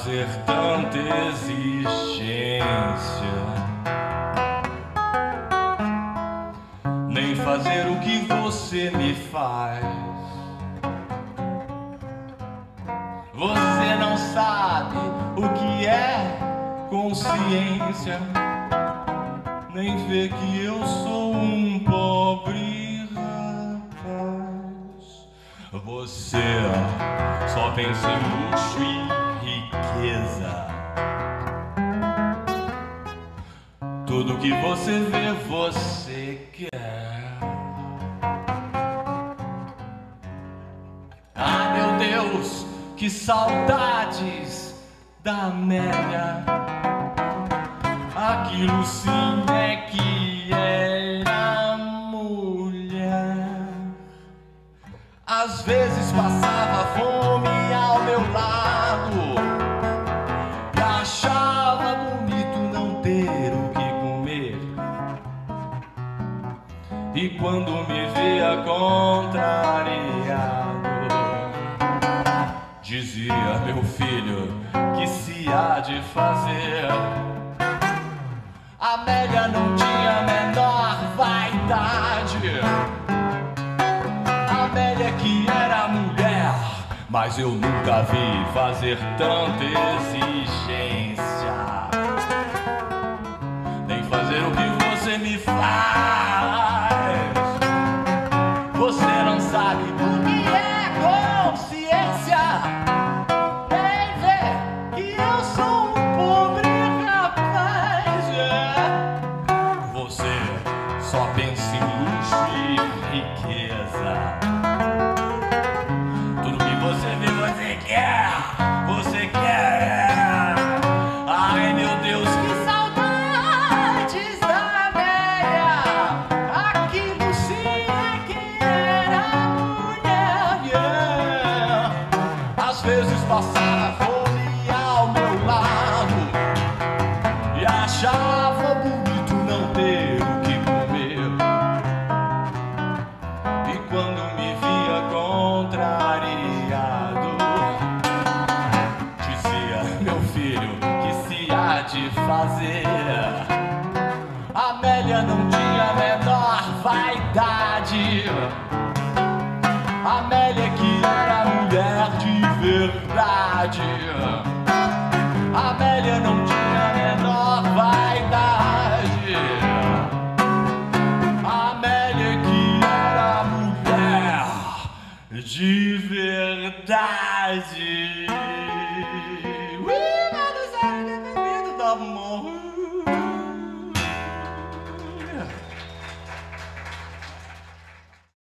fazer tanta existência, nem fazer o que você me faz. Você não sabe o que é consciência, nem vê que eu sou um pobre rapaz. Você só em luxo e riqueza. Tudo que você vê, você quer. Ah, meu Deus, que saudades da Amélia. Aquilo sim é que era mulher. Às vezes passava fome achava bonito não ter o que comer. E quando me via contrariado, dizia meu filho que se há de fazer. Amélia não tinha mas eu nunca vi fazer tanta exigência. Nem fazer o que você me faz. Você não sabe o que é consciência. Vê que eu sou um pobre rapaz. é. Você só pensa em luxo e riqueza. Às vezes passava fome ao meu lado e achava bonito não ter o que comer. E quando me via contrariado, dizia meu filho que se há de fazer. Amélia não tinha a menor vaidade. Verdade. Amélia não tinha a menor vaidade. Amélia que era mulher de verdade.